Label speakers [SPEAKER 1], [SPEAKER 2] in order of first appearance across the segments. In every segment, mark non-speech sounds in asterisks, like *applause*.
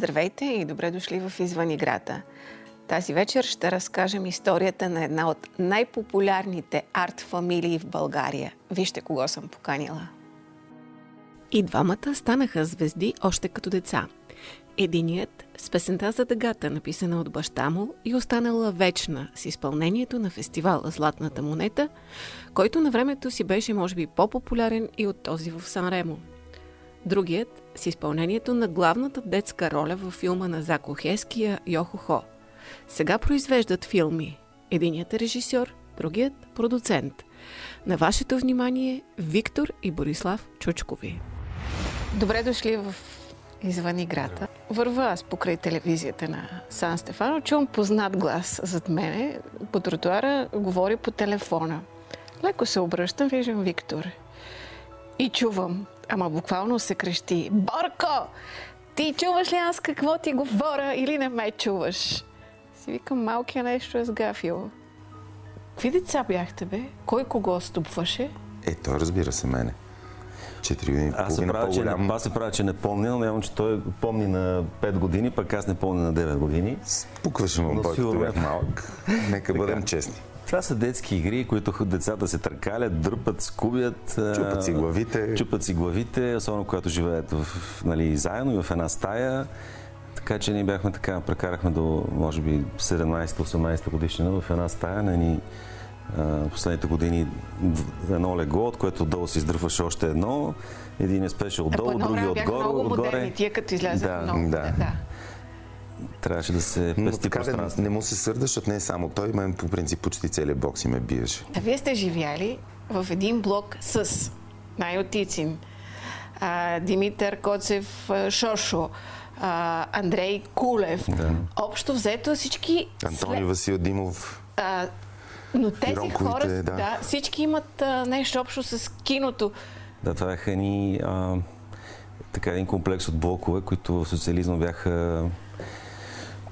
[SPEAKER 1] Здравейте и добре дошли в Извън играта. Тази вечер ще разкажем историята на една от най-популярните арт-фамилии в България. Вижте кого съм поканила. И двамата станаха звезди още като деца. Единият с песента за дъгата, написана от баща му и останала вечна с изпълнението на фестивала Златната монета, който на времето си беше може би по-популярен и от този в Санремо. Другият с изпълнението на главната детска роля във филма на Зако Хеския Йохохо. Сега произвеждат филми. Единият е режисьор, другият продуцент. На вашето внимание Виктор и Борислав Чучкови. Добре дошли в извън играта. Върва аз покрай телевизията на Сан Стефано, чувам познат глас зад мене. По тротуара говори по телефона. Леко се обръщам, виждам Виктор. И чувам, ама буквално се крещи. Борко! Ти чуваш ли аз какво ти говоря или не ме чуваш? Си викам, малкия нещо е сгафил. Какви деца бяхте, бе? Кой кого ступваше?
[SPEAKER 2] Е, той разбира се мене. 4 години
[SPEAKER 3] аз се правя, че, не, аз се правя, че не помня, но явно, че той помни на 5 години, пък аз не помня на 9 години.
[SPEAKER 2] Спукваше му, който бях малък. Нека бъдем честни.
[SPEAKER 3] Това са детски игри, които децата се търкалят, дърпат, скубят.
[SPEAKER 2] Чупат си главите.
[SPEAKER 3] Чупат си главите, особено когато живеят в, нали, заедно и в една стая. Така че ние бяхме така, прекарахме до, може би, 17-18 годишнина в една стая на ни последните години едно легло, от което отдолу се издърваше още едно. Един е спеше отдолу, други отгоре.
[SPEAKER 1] Много модерни, тия като излезе да, много. Да. да.
[SPEAKER 3] Трябваше да се пести пространство.
[SPEAKER 2] Не, не му се сърда, защото не е само той, мен по принцип почти целият бокс и ме биеше.
[SPEAKER 1] А вие сте живяли в един блок с Найотицин, Димитър Коцев Шошо, Андрей Кулев. Да. Общо взето всички...
[SPEAKER 2] Антони след... Васил Димов. А,
[SPEAKER 1] но тези хора, да. да, всички имат а, нещо общо с киното.
[SPEAKER 3] Да, това бяха ни а, така един комплекс от блокове, които в социализма бяха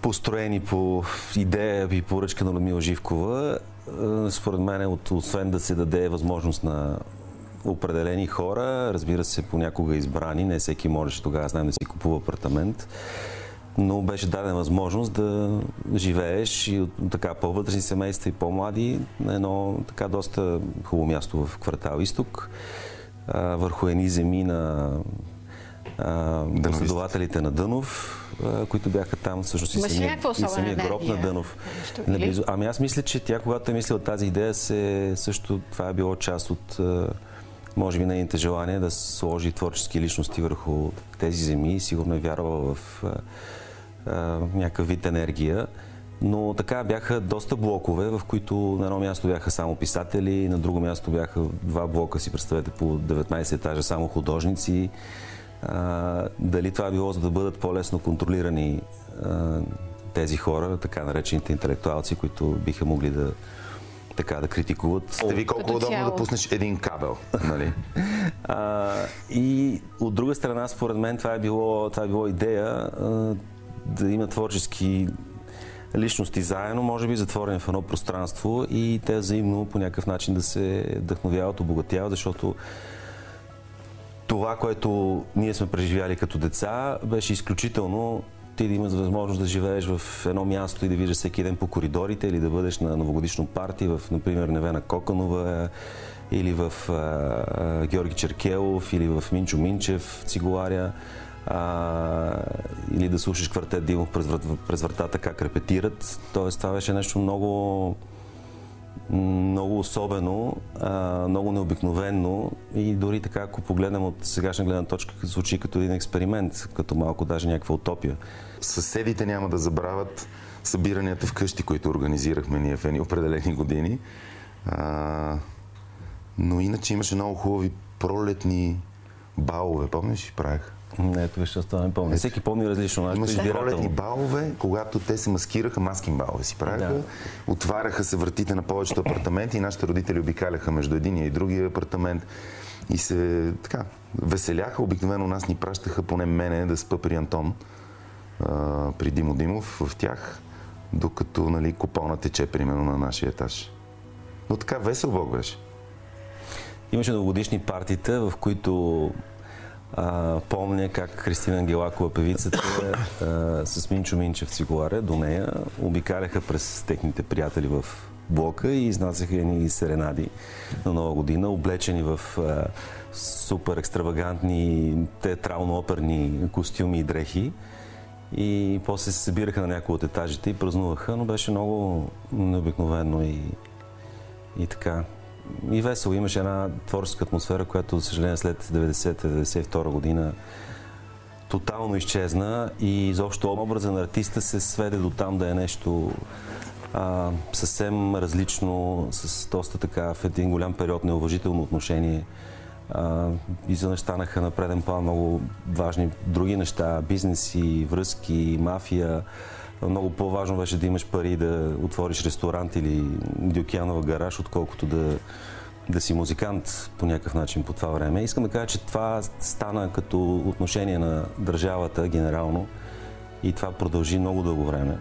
[SPEAKER 3] построени по идея и поръчка на Людмила Живкова. Според мен, освен да се даде възможност на определени хора, разбира се, понякога избрани, не всеки можеше тогава, знаем, да си купува апартамент, но беше дадена възможност да живееш и от така по-вътрешни семейства и по-млади на едно така доста хубаво място в квартал Изток, върху едни земи на последователите на Дънов, които бяха там, всъщност и самия, и самия гроб на Дънов. Наблизо. Ами аз мисля, че тя, когато е мислила тази идея, се, също това е било част от може би нейните желания да сложи творчески личности върху тези земи. Сигурно е вярвала в някакъв вид енергия. Но така бяха доста блокове, в които на едно място бяха само писатели, на друго място бяха два блока, си представете, по 19 етажа само художници. А, дали това е било за да бъдат по-лесно контролирани а, тези хора, така наречените интелектуалци, които биха могли да така да критикуват.
[SPEAKER 2] Сте ви колко удобно да пуснеш един кабел, нали? *laughs*
[SPEAKER 3] а, и от друга страна, според мен, това е било, това е било идея а, да има творчески личности заедно, може би затворени в едно пространство и те взаимно по някакъв начин да се вдъхновяват, обогатяват, защото това, което ние сме преживяли като деца, беше изключително ти да имаш възможност да живееш в едно място и да виждаш всеки ден по коридорите или да бъдеш на новогодишно парти в, например, Невена Коканова или в а, а, Георги Черкелов или в Минчо Минчев, Цигуларя а, или да слушаш квартет Димов през, през вратата как репетират. Тоест това беше нещо много много особено, много необикновенно и дори така, ако погледнем от сегашна гледна точка, звучи като един експеримент, като малко даже някаква утопия.
[SPEAKER 2] Съседите няма да забравят събиранията вкъщи, които организирахме ние в едни определени години. Но иначе имаше много хубави пролетни балове, помниш, правих?
[SPEAKER 3] Не, ето виж, това не помня. Всеки помни различно. Нашето
[SPEAKER 2] Имаше пролетни балове, когато те се маскираха, маскин балове си правиха. Да. Отваряха се вратите на повечето апартаменти и нашите родители обикаляха между единия и другия апартамент и се така веселяха. Обикновено нас ни пращаха, поне мене, да спа при Антон, а, при Димо Димов в тях, докато нали, купона тече примерно на нашия етаж. Но така весел Бог беше.
[SPEAKER 3] Имаше новогодишни партита, в които А, помня как Христина Ангелакова, певицата, а, с Минчо Минчев цигуларя до нея, обикаляха през техните приятели в блока и изнасяха едни серенади на Нова година, облечени в а, супер екстравагантни театрално-оперни костюми и дрехи. И после се събираха на някои от етажите и празнуваха, но беше много необикновено и, и така. И весело. Имаше една творческа атмосфера, която, за съжаление, след 90-92 година тотално изчезна и изобщо образа на артиста се сведе до там да е нещо а, съвсем различно, с доста така в един голям период неуважително отношение. А, изведнъж станаха на преден план много важни други неща, бизнеси, връзки, мафия. Много по-важно беше да имаш пари да отвориш ресторант или Диокянова гараж, отколкото да, да си музикант по някакъв начин по това време. Искам да кажа, че това стана като отношение на държавата генерално и това продължи много дълго време.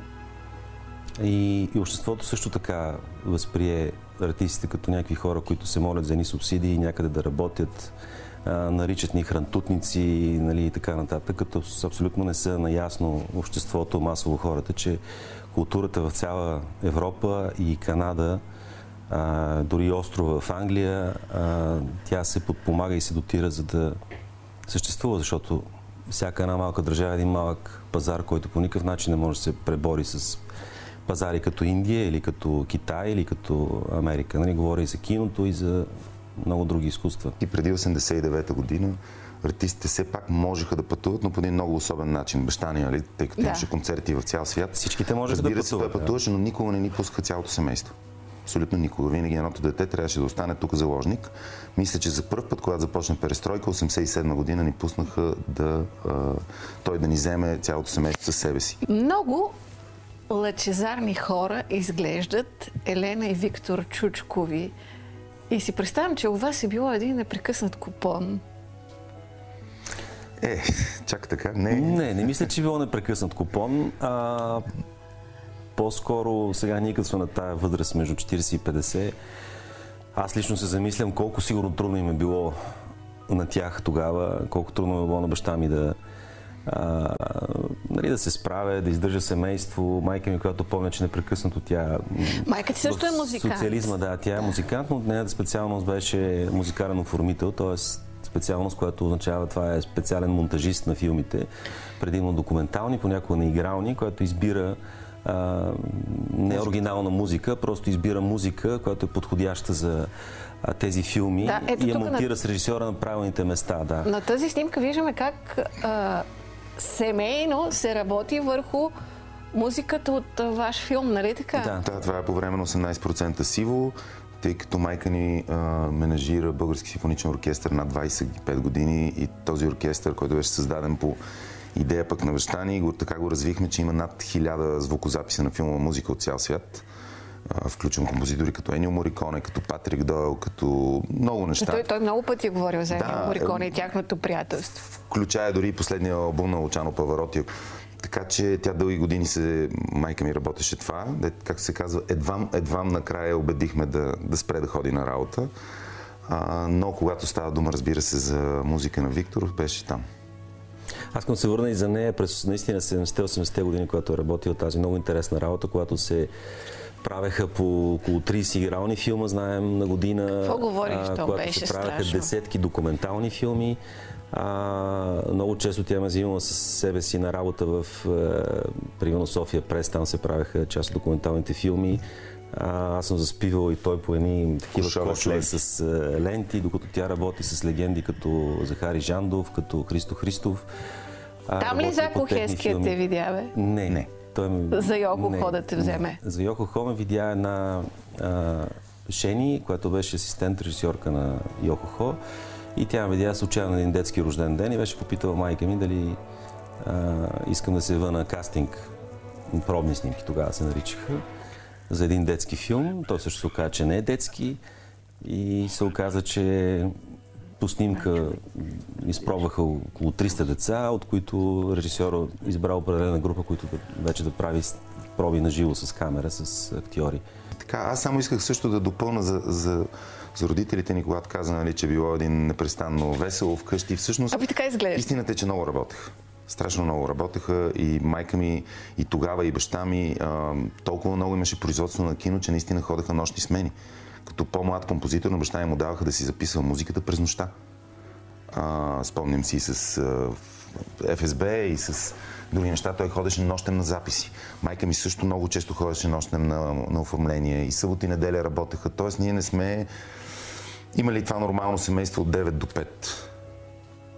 [SPEAKER 3] И, и обществото също така възприе артистите като някакви хора, които се молят за едни субсидии, някъде да работят, наричат ни хрантутници нали, и така нататък, като абсолютно не са наясно обществото, масово хората, че културата в цяла Европа и Канада, а, дори острова в Англия, а, тя се подпомага и се дотира, за да съществува, защото всяка една малка държава е един малък пазар, който по никакъв начин не може да се пребори с пазари като Индия или като Китай или като Америка. Нали, говоря и за киното и за много други изкуства.
[SPEAKER 2] И преди 89-та година артистите все пак можеха да пътуват, но по един много особен начин. Бащани, нали, тъй като
[SPEAKER 1] Да.
[SPEAKER 2] имаше концерти в цял свят.
[SPEAKER 3] Всичките можеха да
[SPEAKER 2] Разбира се,
[SPEAKER 3] пътуват,
[SPEAKER 2] той
[SPEAKER 3] да.
[SPEAKER 2] пътуваше, но никога не ни пускаха цялото семейство. Абсолютно никога. Винаги едното дете трябваше да остане тук заложник. Мисля, че за първ път, когато започна перестройка, 87 година ни пуснаха да, а, той да ни вземе цялото семейство със себе си.
[SPEAKER 1] Много лъчезарни хора изглеждат Елена и Виктор Чучкови. И си представям, че у вас е било един непрекъснат купон.
[SPEAKER 2] Е, чак така, не.
[SPEAKER 3] Не, не мисля, че е било непрекъснат купон. А, по-скоро сега ние като сме на тая възраст между 40 и 50, аз лично се замислям колко сигурно трудно им е било на тях тогава, колко трудно е било на баща ми да, а, нали, да се справя, да издържа семейство. Майка ми, която помня, че непрекъснато тя...
[SPEAKER 1] Майка ти също е музикант.
[SPEAKER 3] Социализма, да, тя е музикант, но нейната специалност беше музикален оформител, т.е. специалност, която означава това е специален монтажист на филмите, предимно документални, понякога неигрални, която избира а, не оригинална музика, просто избира музика, която е подходяща за а, тези филми
[SPEAKER 1] Да,
[SPEAKER 3] и я
[SPEAKER 1] тук на-
[SPEAKER 3] монтира с режисьора на правилните места. Да.
[SPEAKER 1] На тази снимка виждаме как а, семейно се работи върху музиката от ваш филм, нали така?
[SPEAKER 3] Да.
[SPEAKER 2] Да, това е по време на 18% сиво, тъй като майка ни а, менажира Български симфоничен оркестър над 25 години и този оркестър, който беше създаден по идея пък на баща ни, го, така го развихме, че има над 1000 звукозаписа на филмова музика от цял свят. Включвам композитори като Енио Мориконе, като Патрик Дойл, като много неща.
[SPEAKER 1] Той, той много пъти е говорил за
[SPEAKER 2] Да,
[SPEAKER 1] Енио Мориконе
[SPEAKER 2] е-
[SPEAKER 1] и тяхното приятелство.
[SPEAKER 2] включая дори и последния албум на Лучано Павароти. Така че тя дълги години се, майка ми работеше това, както се казва, едвам, едвам накрая убедихме да, да спре да ходи на работа. А, но когато става дума, разбира се, за музика на Виктор, беше там.
[SPEAKER 3] Аз да се върна и за нея през наистина 70-80-те години, когато е работила тази много интересна работа, когато се правеха по около 30 игрални филма, знаем, на година.
[SPEAKER 1] Какво говориш, то беше
[SPEAKER 3] се правеха
[SPEAKER 1] страшно.
[SPEAKER 3] десетки документални филми. А, много често тя ме взимала с себе си на работа в, е, примерно, София Прес, там се правеха част от документалните филми. А, аз съм заспивал и той по едни такива
[SPEAKER 2] Кошове с
[SPEAKER 3] е, ленти, докато тя работи с легенди като Захари Жандов, като Христо Христов. А,
[SPEAKER 1] Там ли Зако Хеския те видя, бе?
[SPEAKER 3] Не,
[SPEAKER 2] Не.
[SPEAKER 3] Той ме...
[SPEAKER 1] За Йоко
[SPEAKER 3] не,
[SPEAKER 1] Хо да те
[SPEAKER 3] не.
[SPEAKER 1] вземе.
[SPEAKER 3] За Йоко Хо ме видя една а, Шени, която беше асистент режисьорка на Йоко Хо. И тя ме видя случайно на един детски рожден ден и беше попитала майка ми дали а, искам да се ява на кастинг, пробни снимки тогава се наричаха, за един детски филм. Той също се оказа, че не е детски и се оказа, че по снимка изпробваха около 300 деца, от които режисьора избрал определена група, които вече да прави проби на живо с камера, с актьори.
[SPEAKER 2] така, аз само исках също да допълна за, за, за родителите ни, когато каза, нали, че било един непрестанно весело вкъщи. Всъщност,
[SPEAKER 1] Ами така изглежда.
[SPEAKER 2] истината е, че много работех. Страшно много работеха и майка ми, и тогава, и баща ми. А, толкова много имаше производство на кино, че наистина ходеха нощни смени. Като по-млад композитор на баща ми му даваха да си записва музиката през нощта. А, спомням си с а, ФСБ и с други неща. Той ходеше нощем на записи. Майка ми също много често ходеше нощем на, на оформление. И събота и неделя работеха. Тоест ние не сме имали това нормално семейство от 9 до 5.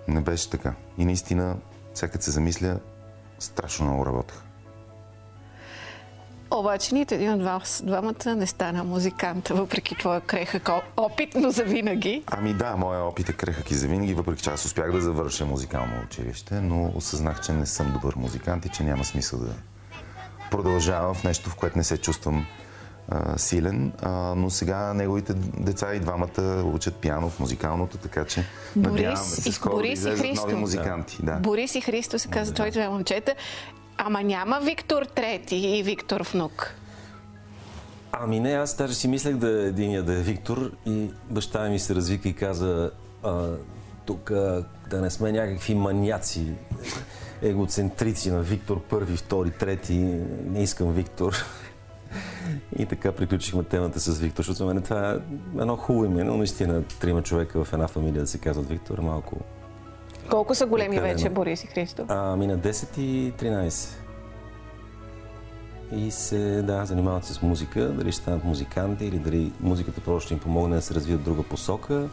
[SPEAKER 2] Не беше така. И наистина, сега се замисля, страшно много работех.
[SPEAKER 1] Обаче нито един от вас двамата не стана музикант, въпреки твоя крехък опит, но за винаги.
[SPEAKER 2] Ами да, моя опит е крехък и завинаги, въпреки че аз успях да завърша музикално училище, но осъзнах, че не съм добър музикант и че няма смисъл да продължавам в нещо, в което не се чувствам а, силен. А, но сега неговите деца и двамата учат пиано в музикалното, така че
[SPEAKER 1] Борис
[SPEAKER 2] надяваме се скоро да
[SPEAKER 1] Борис и
[SPEAKER 2] излезат
[SPEAKER 1] Христо.
[SPEAKER 2] нови музиканти. Да.
[SPEAKER 1] Борис и Христо се казват твоите две момчета. Ама няма Виктор трети и Виктор внук.
[SPEAKER 3] Ами не, аз даже си мислех да е единия да е Виктор и баща ми се развика и каза тук да не сме някакви маняци, егоцентрици на Виктор първи, втори, трети, не искам Виктор. И така приключихме темата с Виктор, защото за мен това е едно хубаво име, но наистина трима човека в една фамилия да се казват Виктор малко...
[SPEAKER 1] Колко са големи
[SPEAKER 3] Прекалено.
[SPEAKER 1] вече Борис и Христо?
[SPEAKER 3] Ами на 10 и 13. И се, да, занимават се с музика, дали ще станат музиканти или дали музиката просто ще им помогне да се развият в друга посока.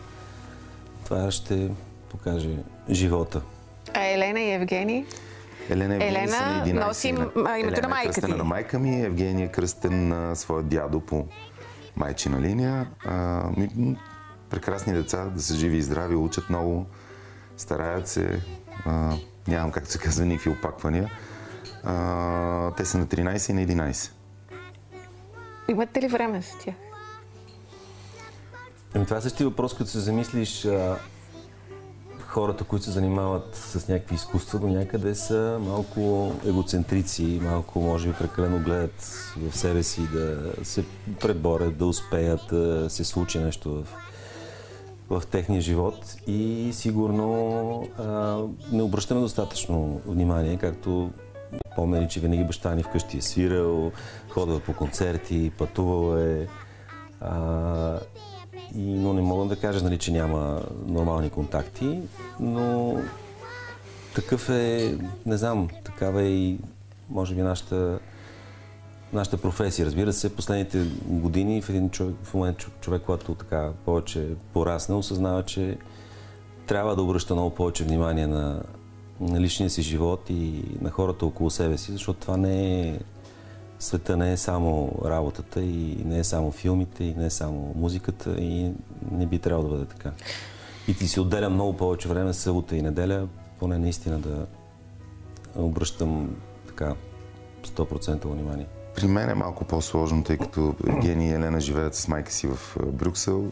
[SPEAKER 3] Това ще покаже живота.
[SPEAKER 1] А Елена и Евгений?
[SPEAKER 2] Елена, Евгения
[SPEAKER 1] Елена
[SPEAKER 2] са на 11
[SPEAKER 1] носи името
[SPEAKER 2] Елена
[SPEAKER 1] на майка
[SPEAKER 2] е кръстена
[SPEAKER 1] ти.
[SPEAKER 2] на майка ми, Евгения е кръстен на своя дядо по майчина линия. А, ми, прекрасни деца, да са живи и здрави, учат много, стараят се. А, нямам, както се казва, никакви опаквания. А, те са на 13 и на 11.
[SPEAKER 1] Имате ли време с тях?
[SPEAKER 3] Ами това е същия въпрос, като се замислиш а, хората, които се занимават с някакви изкуства до някъде са малко егоцентрици, малко може би прекалено гледат в себе си да се преборят, да успеят, да се случи нещо в, в техния живот и сигурно а, не обръщаме достатъчно внимание, както помня че винаги баща ни вкъщи е свирал, ходил по концерти, пътувал е. А, и, но не мога да кажа, нали, че няма нормални контакти, но такъв е, не знам, такава е и може би нашата, нашата професия. Разбира се, последните години в един човек, в момент чов- човек, когато така повече порасне, осъзнава, че трябва да обръща много повече внимание на, на личния си живот и на хората около себе си, защото това не е света не е само работата и не е само филмите и не е само музиката и не би трябвало да бъде така. И ти си отделя много повече време събота и неделя, поне наистина да обръщам така 100% внимание.
[SPEAKER 2] При мен е малко по-сложно, тъй като Евгения и Елена живеят с майка си в Брюксел.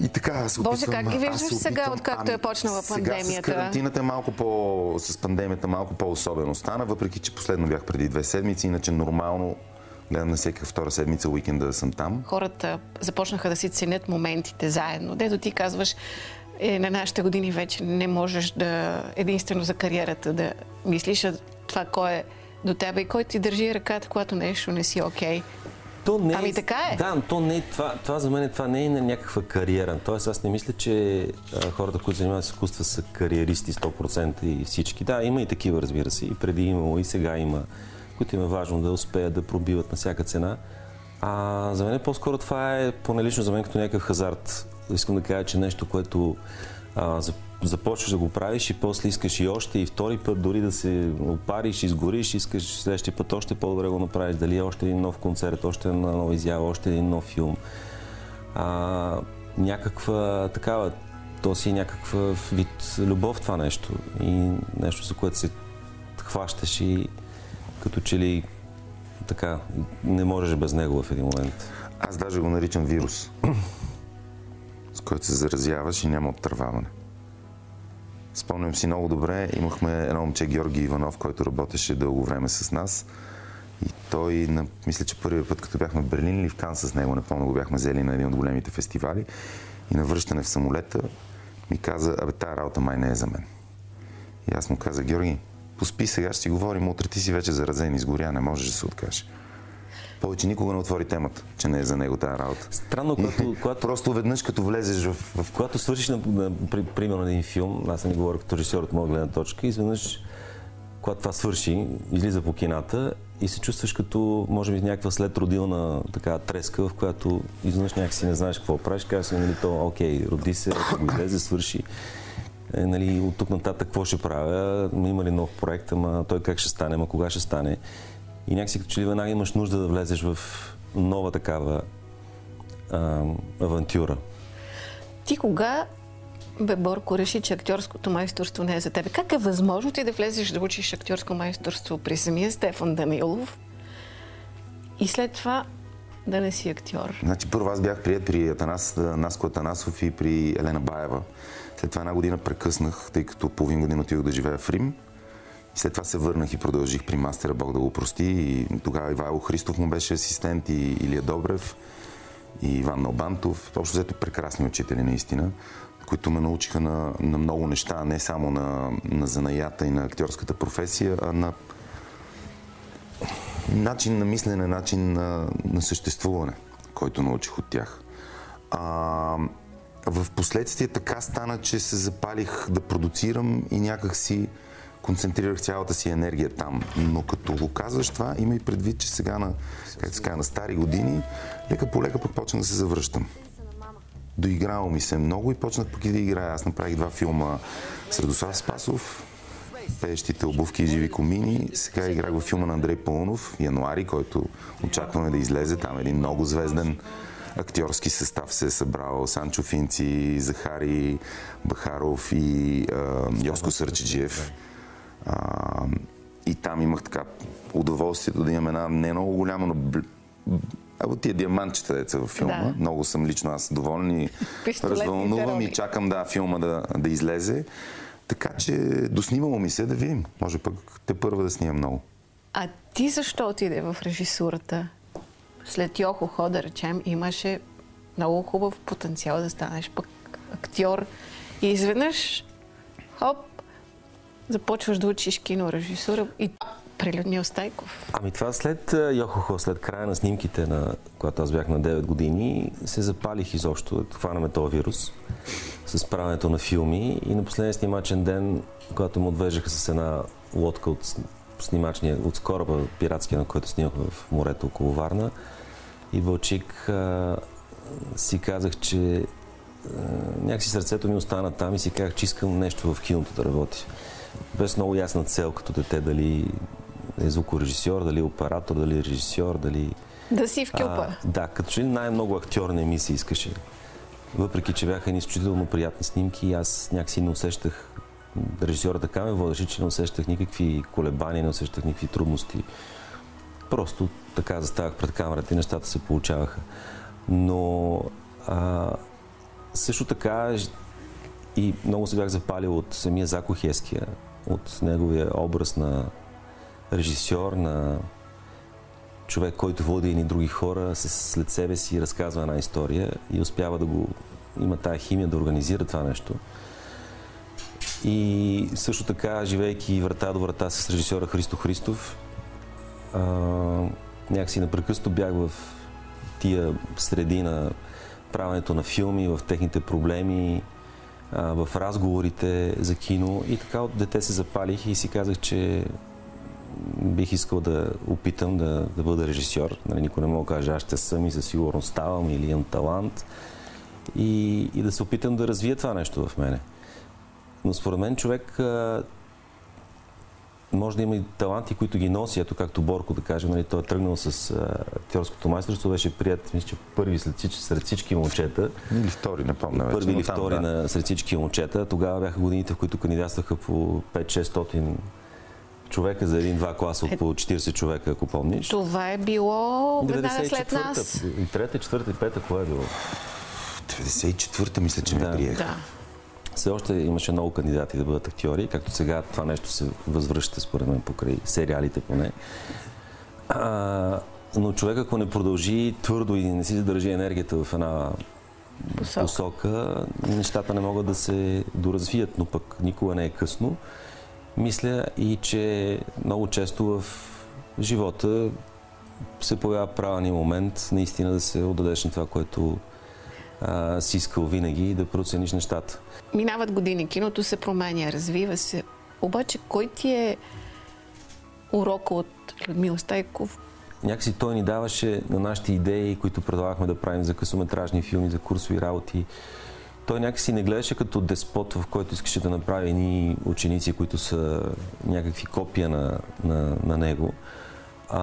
[SPEAKER 2] И така, аз се
[SPEAKER 1] Боже,
[SPEAKER 2] опитвам...
[SPEAKER 1] как ги виждаш
[SPEAKER 2] се
[SPEAKER 1] сега,
[SPEAKER 2] опитвам-
[SPEAKER 1] откакто е почнала
[SPEAKER 2] Сега
[SPEAKER 1] пандемията?
[SPEAKER 2] с карантината е малко по... С пандемията малко по-особено стана, въпреки че последно бях преди две седмици, иначе нормално гледам на всяка втора седмица уикенда да съм там.
[SPEAKER 1] Хората започнаха да си ценят моментите заедно. Дето ти казваш, е, на нашите години вече не можеш да единствено за кариерата да мислиш, а това кой е до тебе и кой ти държи ръката, когато нещо не си окей.
[SPEAKER 3] То не
[SPEAKER 1] Ами така е.
[SPEAKER 3] Да, то не е това, това за мен това не е на някаква кариера. Тоест аз не мисля, че а, хората, които занимават с изкуства са кариеристи 100% и всички. Да, има и такива, разбира се. И преди имало, и сега има, които им е важно да успеят да пробиват на всяка цена. А за мен по-скоро това е, поне лично за мен, като някакъв хазарт. Искам да кажа, че нещо, което а, за- започваш да го правиш и после искаш и още, и втори път дори да се опариш, изгориш, искаш следващия път още по-добре го направиш. Дали е още един нов концерт, още една нова изява, още един нов филм. А, някаква такава, то си е някакъв вид любов това нещо. И нещо, за което се хващаш и като че ли така, не можеш без него в един момент.
[SPEAKER 2] Аз даже го наричам вирус, с който се заразяваш и няма отърваване. Спомням си много добре, имахме едно момче Георги Иванов, който работеше дълго време с нас. И той, мисля, че първият път, като бяхме в Берлин или в Кан с него, не помня, го бяхме взели на един от големите фестивали. И на връщане в самолета ми каза, абе, тая работа май не е за мен. И аз му казах, Георги, поспи сега, ще си говорим, утре ти си вече заразен, изгоря, не можеш да се откажеш. Повече никога не отвори темата, че не е за него тази работа.
[SPEAKER 3] Странно, когато, *laughs* когато,
[SPEAKER 2] Просто веднъж като влезеш в... в...
[SPEAKER 3] когато свършиш, на, на, при, примерно, един филм, аз съм говоря като режисьор от моя гледна точка, изведнъж, когато това свърши, излиза по кината и се чувстваш като, може би, някаква след родилна така треска, в която изведнъж някакси не знаеш какво правиш, казваш си, нали, то, окей, роди се, ако го излезе, свърши. Е, нали, от тук нататък какво ще правя, има ли нов проект, ама той как ще стане, ама кога ще стане. И някакси като че ли веднага имаш нужда да влезеш в нова такава а, авантюра.
[SPEAKER 1] Ти кога, бе, Борко, реши, че актьорското майсторство не е за тебе? Как е възможно ти да влезеш да учиш актьорско майсторство при самия Стефан Данилов и след това да не си актьор?
[SPEAKER 2] Значи първо аз бях прият при Атанас, Наско Атанасов и при Елена Баева. След това една година прекъснах, тъй като половин година отидох да живея в Рим. След това се върнах и продължих при мастера, Бог да го прости. И тогава Ивайло Христов му беше асистент и Илия Добрев и Иван Налбантов. Общо взето прекрасни учители наистина, които ме научиха на, на много неща, не само на, на занаята и на актьорската професия, а на начин на мислене, начин на, на съществуване, който научих от тях. А, в последствие така стана, че се запалих да продуцирам и някак си концентрирах цялата си енергия там. Но като го казваш това, има и предвид, че сега на, как се на стари години, лека по лека пък почнах да се завръщам. Доиграло ми се много и почнах пък и да играя. Аз направих два филма с Радослав Спасов, Пеещите обувки и живи комини. Сега играх във филма на Андрей Пълнов, Януари, който очакваме да излезе. Там е един много звезден актьорски състав се е събрал. Санчо Финци, Захари Бахаров и а, Йоско Сърчеджиев. А, и там имах така удоволствието да имам една не много голяма, но. Або тия диамантчета деца във филма.
[SPEAKER 1] Да.
[SPEAKER 2] Много съм лично аз доволен и *laughs* развълнувам и чакам да филма да, да излезе. Така че доснимало ми се да видим. Може пък те първа да снимам много.
[SPEAKER 1] А ти защо отиде в режисурата? След Йохо Хо, да речем, имаше много хубав потенциал да станеш пък актьор. И изведнъж, хоп, започваш да учиш кинорежисура и при Людмил Стайков.
[SPEAKER 3] Ами това след Йохохо, след края на снимките, на, когато аз бях на 9 години, се запалих изобщо, хванаме този вирус с правенето на филми и на последния снимачен ден, когато му отвеждаха с една лодка от снимачния, от кораба пиратския, на който снимахме в морето около Варна, и Вълчик а, си казах, че а, някакси сърцето ми остана там и си казах, че искам нещо в киното да работя. Без много ясна цел като дете, дали е звукорежисьор, дали е оператор, дали е режисьор, дали...
[SPEAKER 1] Да си в кюпа.
[SPEAKER 3] А, да, като че най-много актьорни ми се искаше. Въпреки, че бяха едни изключително приятни снимки, аз някакси не усещах, режисьора така ме водеше, че не усещах никакви колебания, не усещах никакви трудности. Просто така заставах пред камерата и нещата се получаваха. Но а, също така и много се бях запалил от самия Зако Хеския, от неговия образ на режисьор, на човек, който води едни други хора след себе си разказва една история и успява да го има тая химия да организира това нещо. И също така, живейки врата до врата с режисьора Христо Христов, а, някакси непрекъснато бях в тия среди на правенето на филми, в техните проблеми, в разговорите за кино и така от дете се запалих и си казах, че бих искал да опитам да, да бъда режисьор. Нали, никой не мога да каже, аз ще съм и със сигурност ставам или имам талант. И, и да се опитам да развия това нещо в мене. Но според мен човек а, може да има и таланти, които ги носи, ето както Борко да кажем, нали, той е тръгнал с актьорското майсторство, беше прият, мисля, че първи след всички, сред всички момчета.
[SPEAKER 2] Или втори, не помня вече.
[SPEAKER 3] Първи или втори
[SPEAKER 2] да.
[SPEAKER 3] на, сред всички момчета. Тогава бяха годините, в които кандидатстваха по 5-600 човека за един-два класа от по 40 човека, ако помниш.
[SPEAKER 1] Това е било веднага след
[SPEAKER 3] 94-та,
[SPEAKER 1] нас.
[SPEAKER 3] И трета, четвърта и пета, кое е било?
[SPEAKER 2] 94-та мисля, че ме
[SPEAKER 3] Да.
[SPEAKER 2] приеха.
[SPEAKER 1] Да.
[SPEAKER 3] Все още имаше много кандидати да бъдат актьори, както сега това нещо се възвръща според мен покрай сериалите поне. А, но човек, ако не продължи твърдо и не си задържи енергията в една посока. посока, нещата не могат да се доразвият, но пък никога не е късно. Мисля и, че много често в живота се появява правилния момент наистина да се отдадеш на това, което а, си искал винаги да процениш нещата.
[SPEAKER 1] Минават години, киното се променя, развива се. Обаче, кой ти е урока от Людмила Стайков?
[SPEAKER 3] Някакси той ни даваше на нашите идеи, които предлагахме да правим за късометражни филми, за курсови работи. Той някакси не гледаше като деспот, в който искаше да направи едни ученици, които са някакви копия на, на, на него. А,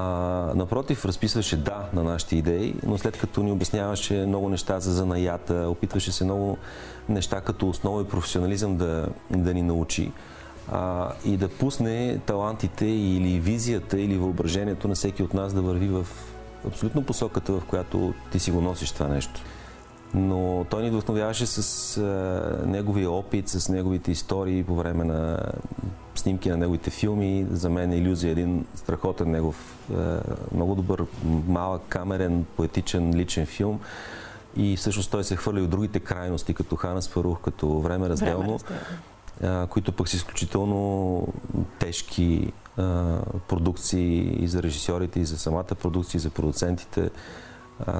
[SPEAKER 3] напротив, разписваше да на нашите идеи, но след като ни обясняваше много неща за занаята, опитваше се много неща като основа и професионализъм да, да ни научи а, и да пусне талантите или визията или въображението на всеки от нас да върви в абсолютно посоката, в която ти си го носиш това нещо. Но той ни вдъхновяваше с а, неговия опит, с неговите истории по време на снимки на неговите филми. За мен е иллюзия един страхотен негов, а, много добър, малък, камерен, поетичен, личен филм. И всъщност той се хвърля и от другите крайности, като Хана Спарух, като Време разделно. Време разделно които пък са изключително тежки продукции и за режисьорите, и за самата продукция, и за продуцентите.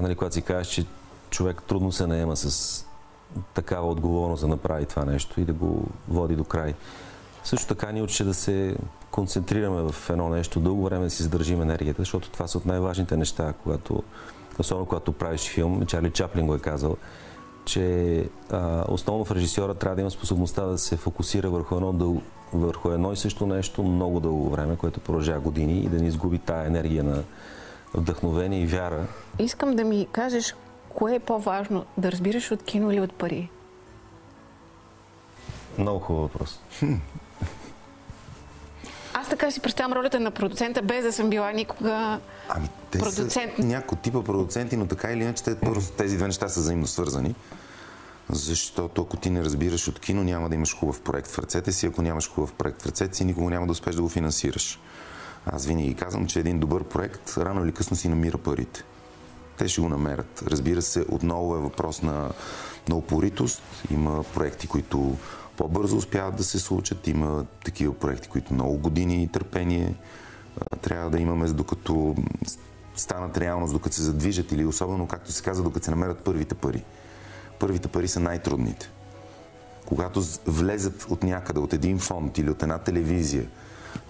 [SPEAKER 3] нали, когато си кажеш, че човек трудно се наема с такава отговорност да направи това нещо и да го води до край. Също така ни учи да се концентрираме в едно нещо, дълго време да си задържим енергията, защото това са от най-важните неща, когато, особено когато правиш филм. Чарли Чаплин го е казал, че а, основно в режисьора трябва да има способността да се фокусира върху едно, дъл... върху едно и също нещо много дълго време, което продължава години и да не изгуби тая енергия на вдъхновение и вяра.
[SPEAKER 1] Искам да ми кажеш, кое е по-важно, да разбираш от кино или от пари?
[SPEAKER 3] Много хубав въпрос. *laughs*
[SPEAKER 1] Аз така си представям ролята на продуцента, без да съм била никога
[SPEAKER 2] ами, те продуцент. Са някои типа продуценти, но така или иначе те, тези две неща са взаимно свързани. Защото ако ти не разбираш от кино, няма да имаш хубав проект в ръцете си. Ако нямаш хубав проект в ръцете си, никога няма да успеш да го финансираш. Аз винаги казвам, че един добър проект рано или късно си намира парите. Те ще го намерят. Разбира се, отново е въпрос на, на упоритост. Има проекти, които по-бързо успяват да се случат. Има такива проекти, които много години и търпение трябва да имаме, докато станат реалност, докато се задвижат или особено, както се казва, докато се намерят първите пари. Първите пари са най-трудните. Когато влезат от някъде, от един фонд или от една телевизия,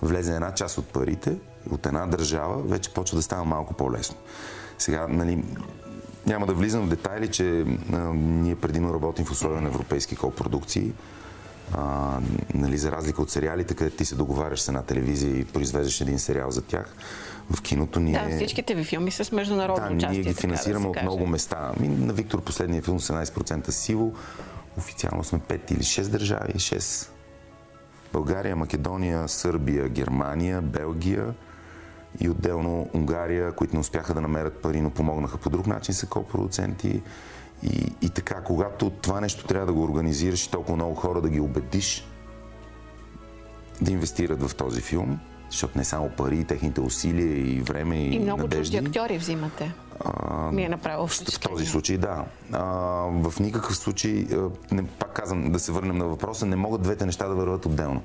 [SPEAKER 2] влезе една част от парите, от една държава, вече почва да става малко по-лесно. Сега, нали, няма да влизам в детайли, че а, ние предимно работим в условия на европейски копродукции. А, нали, за разлика от сериалите, където ти се договаряш с една телевизия и произвеждаш един сериал за тях, в киното ние...
[SPEAKER 1] Да, всичките ви филми с международно
[SPEAKER 2] да,
[SPEAKER 1] участие.
[SPEAKER 2] ние ги финансираме
[SPEAKER 1] да
[SPEAKER 2] от много места. Ми, на Виктор последния филм 17% сиво. Официално сме 5 или 6 държави. 6. България, Македония, Сърбия, Германия, Белгия и отделно Унгария, които не успяха да намерят пари, но помогнаха по друг начин, са ко-продуценти. И, и така, когато това нещо трябва да го организираш и толкова много хора да ги убедиш да инвестират в този филм, защото не само пари, техните усилия и време и,
[SPEAKER 1] и много
[SPEAKER 2] надежди.
[SPEAKER 1] чужди актьори взимате. А, Ми е направо в,
[SPEAKER 2] в този случай, да. А, в никакъв случай, не, пак казвам, да се върнем на въпроса, не могат двете неща да върват отделно.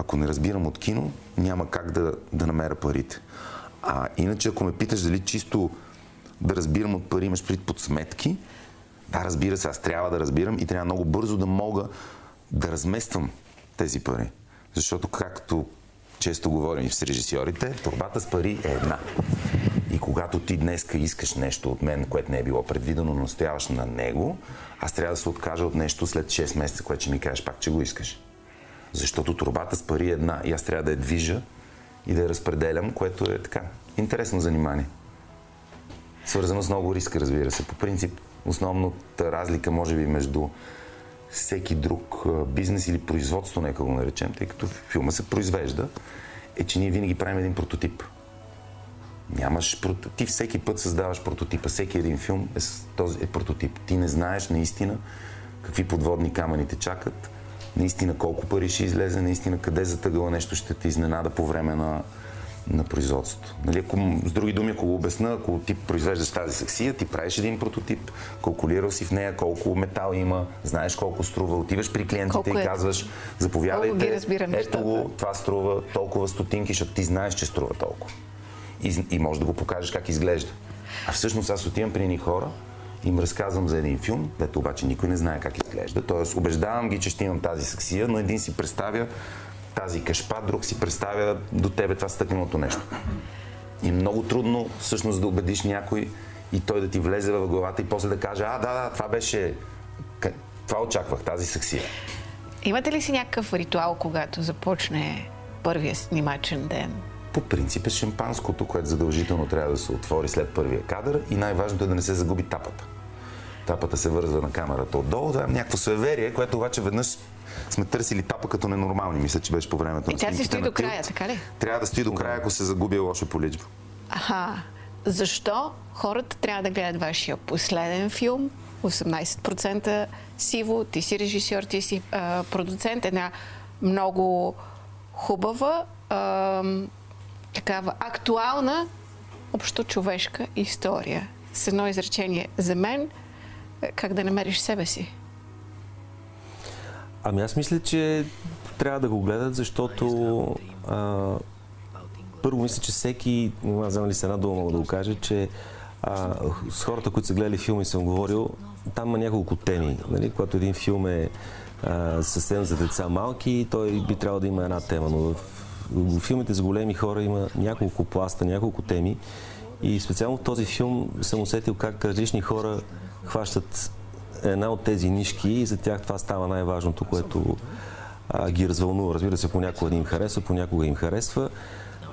[SPEAKER 2] Ако не разбирам от кино, няма как да, да намеря парите. А иначе, ако ме питаш дали чисто да разбирам от пари, имаш пред под сметки, да, разбира се, аз трябва да разбирам и трябва много бързо да мога да размествам тези пари. Защото, както често говорим и с режисьорите, турбата с пари е една. И когато ти днеска искаш нещо от мен, което не е било предвидено, но стояваш на него, аз трябва да се откажа от нещо след 6 месеца, което ще ми кажеш пак, че го искаш. Защото турбата с пари е една и аз трябва да я движа и да я разпределям, което е така интересно занимание. Свързано с много риска, разбира се. По принцип, основната разлика, може би, между всеки друг бизнес или производство, нека го наречем, тъй като филма се произвежда, е, че ние винаги правим един прототип. Нямаш Ти всеки път създаваш прототипа. Всеки един филм е, този, е прототип. Ти не знаеш наистина какви подводни камъни те чакат, наистина колко пари ще излезе, наистина къде затъгъла нещо ще те изненада по време на, на производството. Нали, ако, с други думи, ако го обясна, ако ти произвеждаш тази саксия, ти правиш един прототип, калкулирал си в нея колко метал има, знаеш колко струва, отиваш при клиентите
[SPEAKER 1] Колко
[SPEAKER 2] и
[SPEAKER 1] е?
[SPEAKER 2] казваш,
[SPEAKER 1] Колко
[SPEAKER 2] заповядайте, ето го, това струва толкова стотинки, защото ти знаеш, че струва толкова. И, и можеш да го покажеш как изглежда. А всъщност аз отивам при едни хора, им разказвам за един филм, дето обаче никой не знае как изглежда. Тоест, убеждавам ги, че ще имам тази саксия, но един си представя тази кашпа, друг си представя до тебе това стъкленото нещо. И е много трудно всъщност да убедиш някой и той да ти влезе в главата и после да каже, а, да, да, това беше, това очаквах, тази саксия.
[SPEAKER 1] Имате ли си някакъв ритуал, когато започне първия снимачен ден?
[SPEAKER 2] По принцип е шампанското, което задължително трябва да се отвори след първия кадър и най-важното е да не се загуби тапата. Тапата се вързва на камерата отдолу, това е някакво суеверие, което обаче веднъж сме търсили тапа като ненормални. Мисля, че беше по времето
[SPEAKER 1] И
[SPEAKER 2] на
[SPEAKER 1] тя си стои до края, така ли?
[SPEAKER 2] Трябва да стои до края, ако се загуби лоша поличба.
[SPEAKER 1] Аха. Защо хората трябва да гледат вашия последен филм? 18% сиво, ти си режисьор, ти си а, продуцент, една много хубава, а, такава актуална, общо човешка история. С едно изречение за мен, е, как да намериш себе си.
[SPEAKER 3] Ами аз мисля, че трябва да го гледат, защото а, първо мисля, че всеки, не знам ли с една дума мога да го кажа, че а, с хората, които са гледали филми, съм говорил, там има няколко теми. Нали? Когато един филм е а, съвсем за деца малки, той би трябвало да има една тема, но в, в филмите за големи хора има няколко пласта, няколко теми. И специално в този филм съм усетил как различни хора хващат една от тези нишки и за тях това става най-важното, което а, ги развълнува. Разбира се, понякога им харесва, понякога им харесва.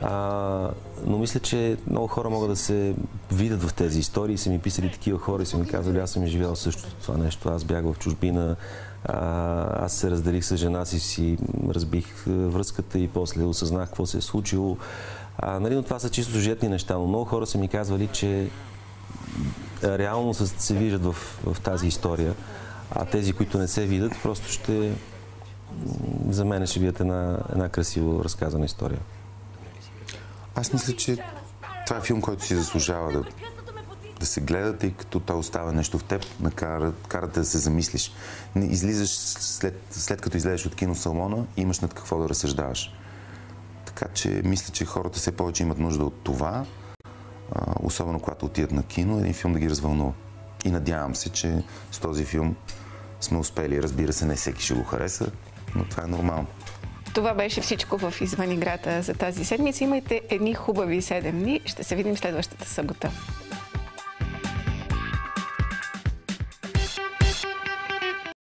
[SPEAKER 3] А, но мисля, че много хора могат да се видят в тези истории. Са ми писали такива хора и са ми казали, аз съм изживял също това нещо. Аз бях в чужбина, аз се разделих с жена си, си разбих връзката и после осъзнах какво се е случило. А, нали, но това са чисто сюжетни неща, но много хора са ми казвали, че реално се, се виждат в, в тази история, а тези, които не се видят, просто ще за мен ще видят една, една красиво разказана история.
[SPEAKER 2] Аз мисля, че това е филм, който си заслужава да, да се гледа, тъй като той остава нещо в теб, накара, кара те да се замислиш. Излизаш след, след като излезеш от кино Салмона, имаш над какво да разсъждаваш. Така че мисля, че хората все повече имат нужда от това, особено когато отидат на кино, един филм да ги развълнува. И надявам се, че с този филм сме успели. Разбира се, не всеки ще го хареса, но това е нормално.
[SPEAKER 1] Това беше всичко в Извън играта за тази седмица. Имайте едни хубави 7 дни. Ще се видим следващата събота.